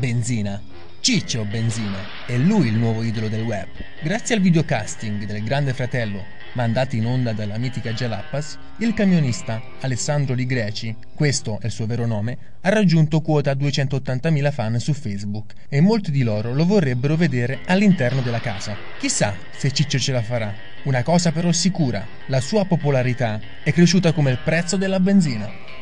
Benzina. Ciccio Benzina, è lui il nuovo idolo del web. Grazie al videocasting del Grande Fratello mandato in onda dalla mitica Jalappas, il camionista Alessandro Di Greci, questo è il suo vero nome, ha raggiunto quota 280.000 fan su Facebook e molti di loro lo vorrebbero vedere all'interno della casa. Chissà se Ciccio ce la farà. Una cosa però sicura, la sua popolarità è cresciuta come il prezzo della benzina.